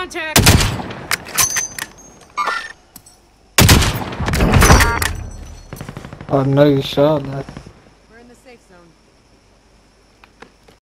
Contact! I know you shot that. We're in the safe zone.